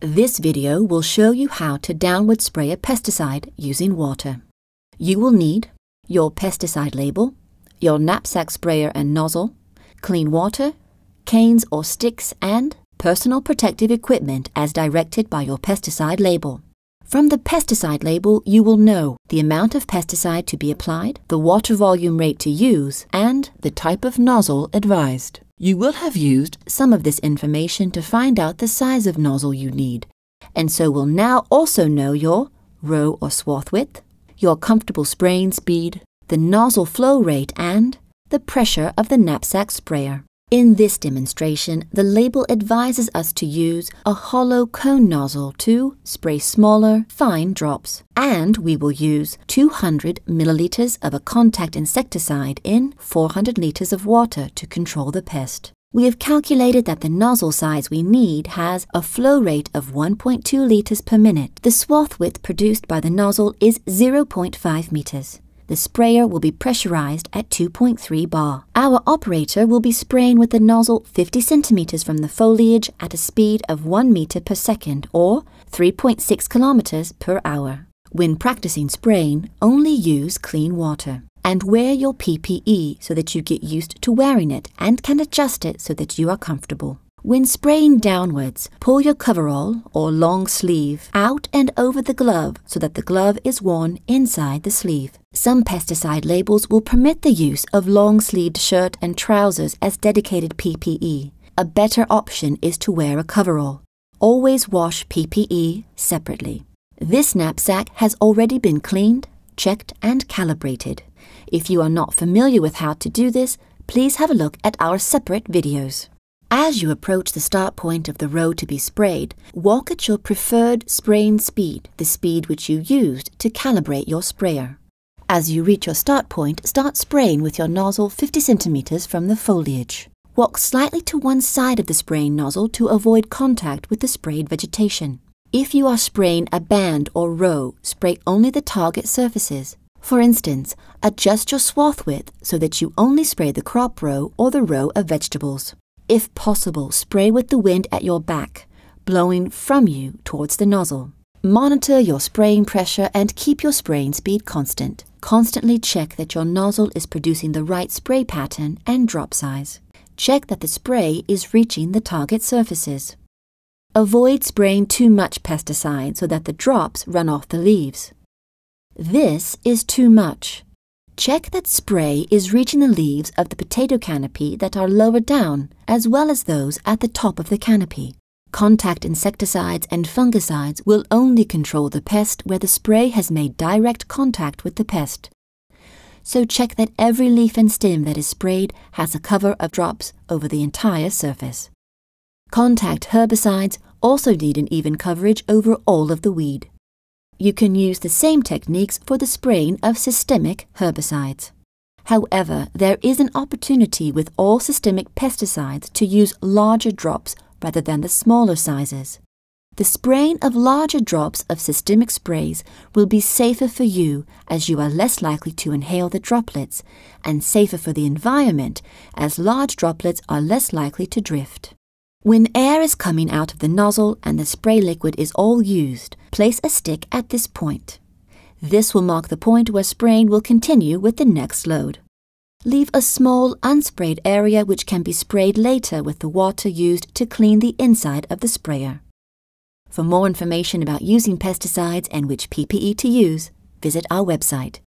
This video will show you how to downward spray a pesticide using water. You will need your pesticide label, your knapsack sprayer and nozzle, clean water, canes or sticks, and personal protective equipment as directed by your pesticide label. From the pesticide label, you will know the amount of pesticide to be applied, the water volume rate to use, and the type of nozzle advised. You will have used some of this information to find out the size of nozzle you need, and so will now also know your row or swath width, your comfortable spraying speed, the nozzle flow rate, and the pressure of the knapsack sprayer. In this demonstration, the label advises us to use a hollow cone nozzle to spray smaller, fine drops. And we will use 200 milliliters of a contact insecticide in 400 liters of water to control the pest. We have calculated that the nozzle size we need has a flow rate of 1.2 liters per minute. The swath width produced by the nozzle is 0.5 meters the sprayer will be pressurized at 2.3 bar. Our operator will be spraying with the nozzle 50 centimeters from the foliage at a speed of 1 meter per second or 3.6 kilometers per hour. When practicing spraying, only use clean water. And wear your PPE so that you get used to wearing it and can adjust it so that you are comfortable. When spraying downwards, pull your coverall or long sleeve out and over the glove so that the glove is worn inside the sleeve. Some pesticide labels will permit the use of long sleeved shirt and trousers as dedicated PPE. A better option is to wear a coverall. Always wash PPE separately. This knapsack has already been cleaned, checked, and calibrated. If you are not familiar with how to do this, please have a look at our separate videos. As you approach the start point of the row to be sprayed, walk at your preferred spraying speed, the speed which you used to calibrate your sprayer. As you reach your start point, start spraying with your nozzle 50 centimeters from the foliage. Walk slightly to one side of the spraying nozzle to avoid contact with the sprayed vegetation. If you are spraying a band or row, spray only the target surfaces. For instance, adjust your swath width so that you only spray the crop row or the row of vegetables. If possible, spray with the wind at your back, blowing from you towards the nozzle. Monitor your spraying pressure and keep your spraying speed constant. Constantly check that your nozzle is producing the right spray pattern and drop size. Check that the spray is reaching the target surfaces. Avoid spraying too much pesticide so that the drops run off the leaves. This is too much. Check that spray is reaching the leaves of the potato canopy that are lower down, as well as those at the top of the canopy. Contact insecticides and fungicides will only control the pest where the spray has made direct contact with the pest. So check that every leaf and stem that is sprayed has a cover of drops over the entire surface. Contact herbicides also need an even coverage over all of the weed. You can use the same techniques for the spraying of systemic herbicides. However, there is an opportunity with all systemic pesticides to use larger drops rather than the smaller sizes. The spraying of larger drops of systemic sprays will be safer for you as you are less likely to inhale the droplets, and safer for the environment as large droplets are less likely to drift. When air is coming out of the nozzle and the spray liquid is all used, place a stick at this point. This will mark the point where spraying will continue with the next load. Leave a small unsprayed area which can be sprayed later with the water used to clean the inside of the sprayer. For more information about using pesticides and which PPE to use, visit our website